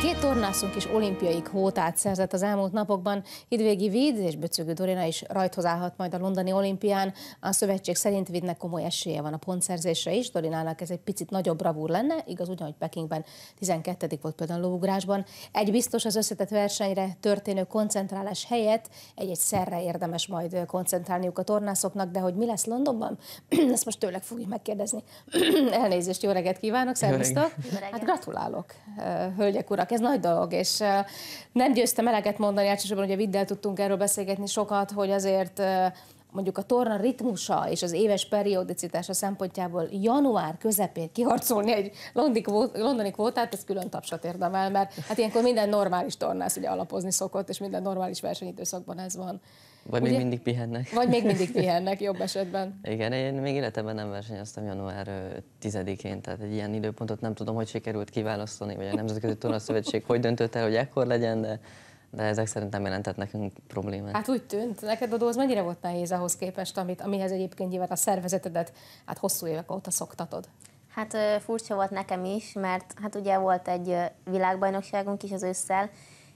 Két tornászunk is olimpiai kvótát szerzett az elmúlt napokban. Hidvégi Vid és Böcögő Dorina is rajthoz állhat majd a londoni olimpián. A szövetség szerint Vidnek komoly esélye van a pontszerzésre is. Dorinának ez egy picit nagyobb bravúr lenne, igaz ugyanúgy Pekingben 12. volt például lóugrásban. Egy biztos az összetett versenyre történő koncentrálás helyett egy-egy szerre érdemes majd koncentrálniuk a tornászoknak, de hogy mi lesz Londonban, ezt most tőleg fogjuk megkérdezni. Elnézést, jó reggelt kívánok, szervusztok! Hát gratulálok, hölgyek, urak, ez nagy dolog, és nem győztem eleget mondani, elsősorban ugye Viddel tudtunk erről beszélgetni sokat, hogy azért mondjuk a torna ritmusa és az éves periodicitása szempontjából január közepén kiharcolni egy londoni kvótát, ez külön tapsot érdemel, mert hát ilyenkor minden normális tornász ugye alapozni szokott, és minden normális versenyidőszakban ez van. Vagy Ugye? még mindig pihennek. Vagy még mindig pihennek, jobb esetben. Igen, én még életemben nem versenyeztem január 10-én, tehát egy ilyen időpontot nem tudom, hogy sikerült kiválasztani, vagy a Nemzetközi Tornaszövetség hogy döntött el, hogy ekkor legyen, de de ezek szerint nem jelentett nekünk problémát. Hát úgy tűnt. Neked Dodó, az mennyire volt nehéz ahhoz képest, amit, amihez egyébként nyilván a szervezetedet hát hosszú évek óta szoktatod? Hát furcsa volt nekem is, mert hát ugye volt egy világbajnokságunk is az ősszel,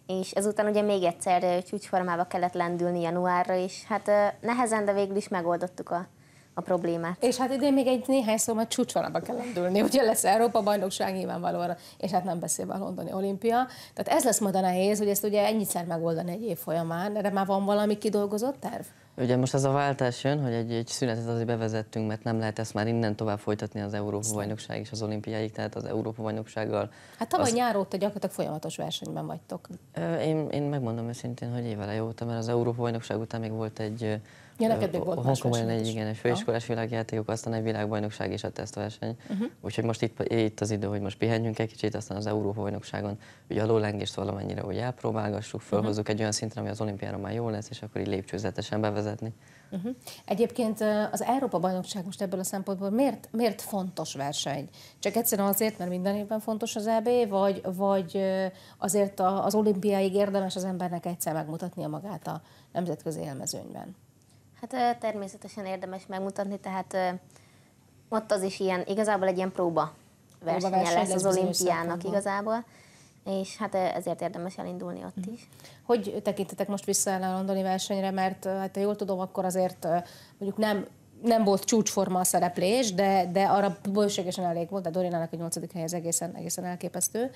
és ezután ugye még egyszer csúcsformába kellett lendülni januárra, és hát nehezen, de végül is megoldottuk a, a problémát. És hát idén még egy néhány szó, mert csúcsformába kell lendülni, ugye lesz Európa bajnokság nyilvánvalóan, és hát nem beszélve a londoni olimpia. Tehát ez lesz majd a nehéz, hogy ezt ugye ennyiszer megoldani egy év folyamán, erre már van valami kidolgozott terv? Ugye most ez a váltás jön, hogy egy, egy szünetet azért bevezettünk, mert nem lehet ezt már innen tovább folytatni az Európa-bajnokság és az olimpiáig, tehát az Európa-bajnoksággal. Hát tavaly az... nyár óta gyakorlatilag folyamatos versenyben vagytok. Én, én megmondom őszintén, hogy évele óta, mert az Európa-bajnokság után még volt egy Ja, neked még volt Hongkongban egy, igen, egy főiskolás világjátékok, aztán egy világbajnokság és a tesztverseny. Uh-huh. Úgyhogy most itt, itt az idő, hogy most pihenjünk egy kicsit, aztán az Európa-bajnokságon ugye a lólengést valamennyire hogy elpróbálgassuk, fölhozzuk uh-huh. egy olyan szintre, ami az olimpiára már jó lesz, és akkor így lépcsőzetesen bevezetni. Uh-huh. Egyébként az Európa-bajnokság most ebből a szempontból miért, miért fontos verseny? Csak egyszerűen azért, mert minden évben fontos az EB, vagy, vagy azért az olimpiáig érdemes az embernek egyszer megmutatnia magát a nemzetközi élmezőnyben? Hát természetesen érdemes megmutatni, tehát ott az is ilyen, igazából egy ilyen próba versenye lesz az olimpiának igazából, és hát ezért érdemes elindulni ott is. Hogy tekintetek most vissza a londoni versenyre, mert hát jól tudom, akkor azért mondjuk nem nem volt csúcsforma a szereplés, de, de arra bőségesen elég volt, de Dorinának a nyolcadik hely az egészen, egészen elképesztő.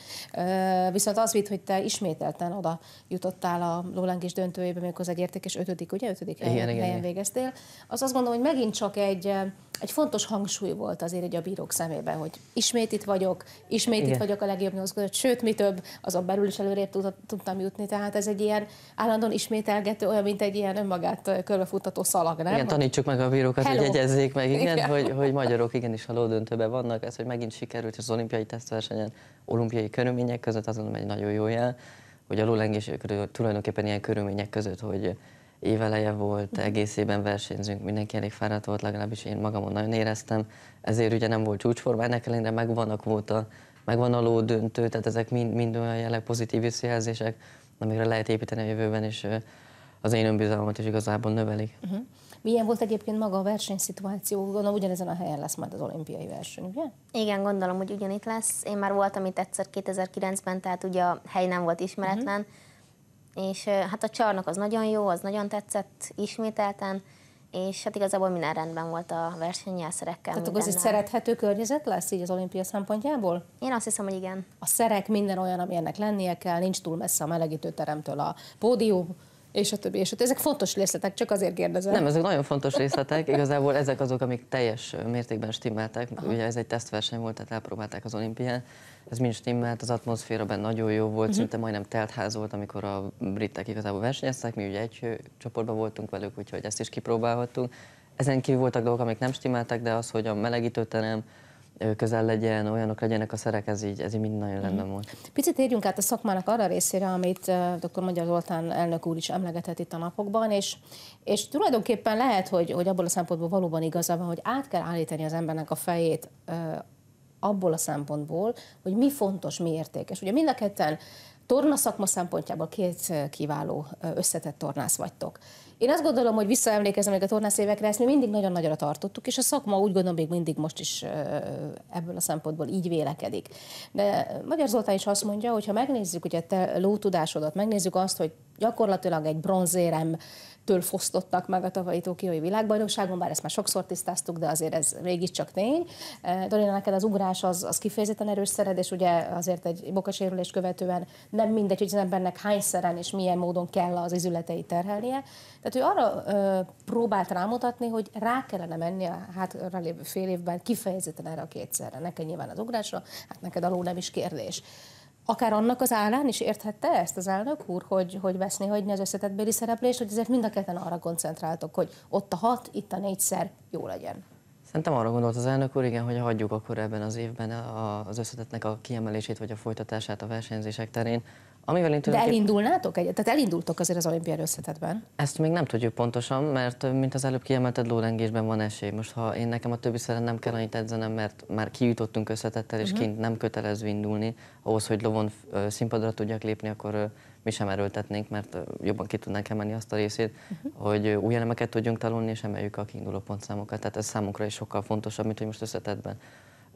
Viszont az vitt, hogy te ismételten oda jutottál a Lólangis döntőjébe, méghozzá egy értékes ötödik, ugye? Ötödik helyen, igen, helyen igen. végeztél. Az azt gondolom, hogy megint csak egy, egy fontos hangsúly volt azért egy a bírók szemében, hogy ismét itt vagyok, ismét Igen. itt vagyok a legjobb nyolc között, sőt, mi több, azon belül is előrébb tudtam jutni, tehát ez egy ilyen állandóan ismételgető, olyan, mint egy ilyen önmagát körbefutató szalag, nem? Igen, tanítsuk meg a bírókat, Hello. Hogy jegyezzék meg, igen, igen. Hogy, hogy magyarok igenis a lódöntőben vannak, ez, hogy megint sikerült az olimpiai tesztversenyen, olimpiai körülmények között, azon egy nagyon jó jel, hogy a lólengés tulajdonképpen ilyen körülmények között, hogy éveleje volt, egész évben versenyzünk, mindenki elég fáradt volt, legalábbis én magamon nagyon éreztem, ezért ugye nem volt csúcsforma, ennek ellenére megvan a kvóta, megvan a lódöntő, tehát ezek mind, mind olyan jelleg pozitív visszajelzések, amikre lehet építeni a jövőben, és az én önbizalmat is igazából növelik. Uh-huh. Milyen volt egyébként maga a versenyszituáció? Gondolom ugyanezen a helyen lesz majd az olimpiai verseny, ugye? Igen, gondolom, hogy ugyanitt lesz. Én már voltam itt egyszer 2009-ben, tehát ugye a hely nem volt ismeretlen. Uh-huh és hát a csarnok az nagyon jó, az nagyon tetszett ismételten, és hát igazából minden rendben volt a versenyjelszerekkel. Tehát az egy szerethető környezet lesz így az olimpia szempontjából? Én azt hiszem, hogy igen. A szerek minden olyan, ami ennek lennie kell, nincs túl messze a melegítőteremtől a pódium, és a többi, és a többi. Ezek fontos részletek, csak azért kérdezem. Nem, ezek nagyon fontos részletek. Igazából ezek azok, amik teljes mértékben stimmeltek. Aha. Ugye ez egy tesztverseny volt, tehát elpróbálták az olimpián. Ez mind stimmelt, az atmoszféra benne nagyon jó volt, uh-huh. szinte majdnem teltház volt, amikor a britek igazából versenyeztek, mi ugye egy csoportban voltunk velük, úgyhogy ezt is kipróbálhattunk. Ezen kívül voltak dolgok, amik nem stimmeltek, de az, hogy a melegítőterem, közel legyen, olyanok legyenek a szerek, ez így, ez így mind nagyon rendben mhm. volt. Picit térjünk át a szakmának arra részére, amit dr. Magyar Zoltán elnök úr is emlegetett itt a napokban, és, és tulajdonképpen lehet, hogy, hogy abból a szempontból valóban igaza van, hogy át kell állítani az embernek a fejét abból a szempontból, hogy mi fontos, mi értékes. Ugye mind a ketten torna szakma szempontjából két kiváló összetett tornász vagytok. Én azt gondolom, hogy visszaemlékezem még a tornász évekre, ezt mi mindig nagyon nagyra tartottuk, és a szakma úgy gondolom még mindig most is ebből a szempontból így vélekedik. De Magyar Zoltán is azt mondja, hogy ha megnézzük ugye te lótudásodat, megnézzük azt, hogy gyakorlatilag egy bronzérem től fosztottak meg a tavalyi Tokiói világbajnokságon, bár ezt már sokszor tisztáztuk, de azért ez mégiscsak tény. Dorina, neked az ugrás az, az kifejezetten erős szered, és ugye azért egy bokasérülés követően nem mindegy, hogy az embernek hányszeren és milyen módon kell az izületeit terhelnie. Tehát ő arra ö, próbált rámutatni, hogy rá kellene menni a hátra lévő fél évben kifejezetten erre a kétszerre. Neked nyilván az ugrásra, hát neked alul nem is kérdés akár annak az állán is érthette ezt az elnök úr, hogy, hogy veszni hagyni az összetettbéli szereplést, hogy ezért mind a ketten arra koncentráltok, hogy ott a hat, itt a négyszer jó legyen. Szerintem arra gondolt az elnök úr, igen, hogy hagyjuk akkor ebben az évben az összetetnek a kiemelését vagy a folytatását a versenyzések terén. Amivel én De elindulnátok egyet? Tehát elindultok azért az olimpiai összetetben? Ezt még nem tudjuk pontosan, mert mint az előbb kiemelted, lólengésben van esély. Most ha én nekem a többi szeren nem kell annyit edzenem, mert már kijutottunk összetettel, és uh-huh. kint nem kötelező indulni, ahhoz, hogy lovon színpadra tudjak lépni, akkor mi sem erőltetnénk, mert jobban ki tudnánk emelni azt a részét, uh-huh. hogy új elemeket tudjunk tanulni, és emeljük a kiinduló pontszámokat. Tehát ez számunkra is sokkal fontosabb, mint hogy most összetetben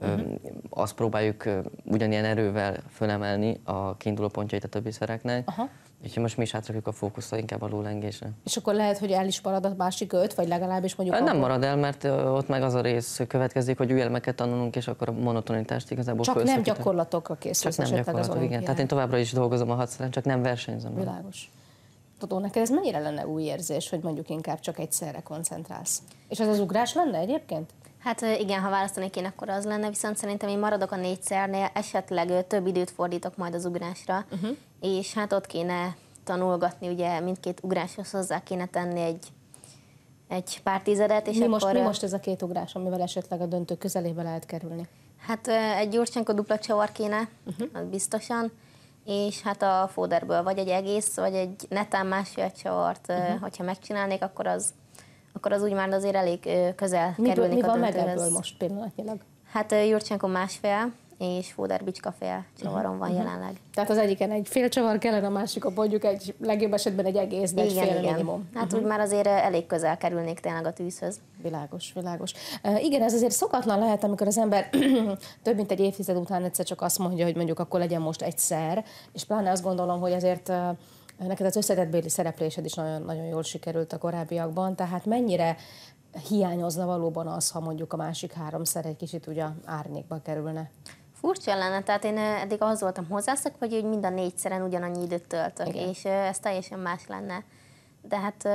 uh-huh. azt próbáljuk ugyanilyen erővel fölemelni a kiinduló pontjait a többi szereknek. Aha. Úgyhogy most mi is átrakjuk a fókuszt inkább a lólengésre. És akkor lehet, hogy el is marad a másik öt, vagy legalábbis mondjuk... Nem akkor... marad el, mert ott meg az a rész következik, hogy új elemeket tanulunk, és akkor a monotonitást igazából Csak nem gyakorlatokra készülsz Csak nem gyakorlatok, igen. Tehát én továbbra is dolgozom a hadszeren, csak nem versenyzem. Világos. Tudó, neked ez mennyire lenne új érzés, hogy mondjuk inkább csak egyszerre koncentrálsz? És az az ugrás lenne egyébként? Hát igen, ha választanék én, akkor az lenne, viszont szerintem én maradok a négyszernél, esetleg több időt fordítok majd az ugrásra, uh-huh. és hát ott kéne tanulgatni, ugye mindkét ugráshoz hozzá kéne tenni egy, egy pár tizedet. És mi, akkor, most, mi most ez a két ugrás, amivel esetleg a döntő közelébe lehet kerülni? Hát egy Gyurcsenko dupla csavar kéne, uh-huh. az biztosan, és hát a fóderből vagy egy egész, vagy egy netán másfél csavart, uh-huh. hogyha megcsinálnék, akkor az akkor az úgy már azért elég közel mi, kerülni mi van meg ebből most pillanatnyilag? Hát Jurcsenko másfél, és Fóder Bicska fél csavaron van uh-huh. jelenleg. Tehát az egyiken egy fél csavar kellene, a másikon mondjuk egy legjobb esetben egy egész, de igen, egy fél igen. minimum. Hát uh-huh. úgy már azért elég közel kerülnék tényleg a tűzhöz. Világos, világos. Uh, igen, ez azért szokatlan lehet, amikor az ember több mint egy évtized után egyszer csak azt mondja, hogy mondjuk akkor legyen most egyszer, és pláne azt gondolom, hogy azért uh, Neked az összetettbéli szereplésed is nagyon, nagyon jól sikerült a korábbiakban, tehát mennyire hiányozna valóban az, ha mondjuk a másik háromszer egy kicsit ugye árnyékba kerülne? Furcsa lenne, tehát én eddig az voltam hozzászok, hogy úgy mind a négyszeren ugyanannyi időt töltök, Igen. és ez teljesen más lenne. De hát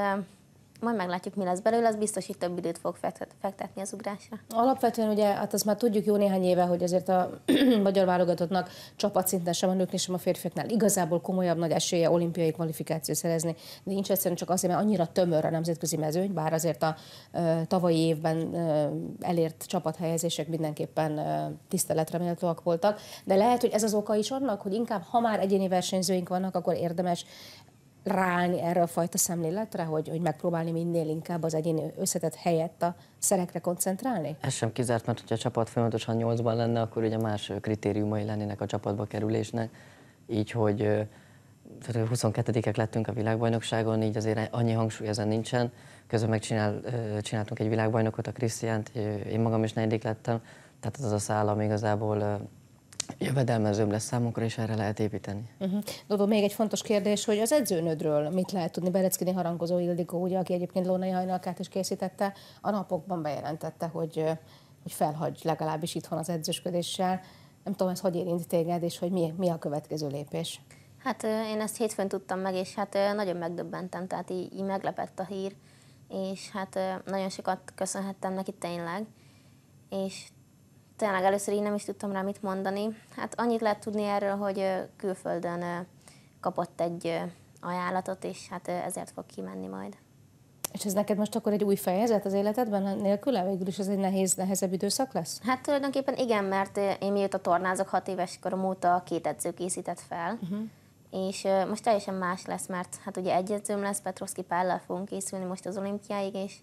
majd meglátjuk, mi lesz belőle, az biztos, hogy több időt fog fektetni az ugrásra. Alapvetően ugye, hát azt már tudjuk jó néhány éve, hogy azért a magyar válogatottnak csapatszinten sem a nőknél, sem a férfiaknál igazából komolyabb nagy esélye olimpiai kvalifikáció szerezni. Nincs egyszerűen csak azért, mert annyira tömör a nemzetközi mezőny, bár azért a uh, tavalyi évben uh, elért csapathelyezések mindenképpen uh, tiszteletre méltóak voltak. De lehet, hogy ez az oka is annak, hogy inkább, ha már egyéni versenyzőink vannak, akkor érdemes ráállni erre a fajta szemléletre, hogy, hogy megpróbálni minél inkább az egyéni összetett helyett a szerekre koncentrálni? Ez sem kizárt, mert hogyha a csapat folyamatosan nyolcban lenne, akkor ugye más kritériumai lennének a csapatba kerülésnek. Így, hogy 22-ek lettünk a világbajnokságon, így azért annyi hangsúly ezen nincsen. Közben megcsinál, csináltunk egy világbajnokot, a Krisztiánt, én magam is negyedik lettem, tehát az a szállam igazából jövedelmezőbb lesz számunkra, és erre lehet építeni. Uh-huh. Dodo, még egy fontos kérdés, hogy az edzőnödről mit lehet tudni? Bereckini harangozó Ildikó, ugye, aki egyébként Lónai hajnalkát is készítette, a napokban bejelentette, hogy, hogy felhagy legalábbis itthon az edzősködéssel. Nem tudom, ez hogy érint téged, és hogy mi, mi a következő lépés? Hát én ezt hétfőn tudtam meg, és hát nagyon megdöbbentem, tehát így, így meglepett a hír, és hát nagyon sokat köszönhettem neki tényleg, és tényleg először így nem is tudtam rá mit mondani. Hát annyit lehet tudni erről, hogy külföldön kapott egy ajánlatot, és hát ezért fog kimenni majd. És ez neked most akkor egy új fejezet az életedben nélküle? Végül is ez egy nehéz, nehezebb időszak lesz? Hát tulajdonképpen igen, mert én mióta tornázok hat éves korom óta két edző készített fel, uh-huh. és most teljesen más lesz, mert hát ugye egy edzőm lesz, Petrovski Pállal fogunk készülni most az olimpiáig, és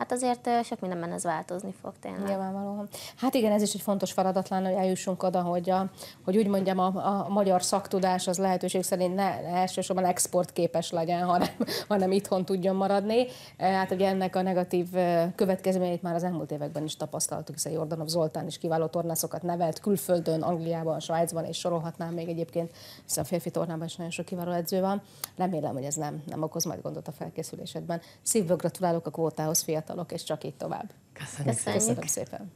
hát azért sok mindenben ez változni fog tényleg. Nyilvánvalóan. Hát igen, ez is egy fontos feladat lenne, hogy eljussunk oda, hogy, a, hogy úgy mondjam, a, a magyar szaktudás az lehetőség szerint ne, elsősorban exportképes legyen, hanem, hanem itthon tudjon maradni. Hát ugye ennek a negatív következményeit már az elmúlt években is tapasztaltuk, hiszen Jordanov Zoltán is kiváló tornászokat nevelt külföldön, Angliában, Svájcban, és sorolhatnám még egyébként, hiszen a férfi tornában is nagyon sok kiváló edző van. Remélem, hogy ez nem, nem okoz majd gondot a felkészülésedben. Szívből gratulálok a kvótához, fiatalok, és csak így tovább. Köszönjük. Köszönjük. Köszönöm szépen.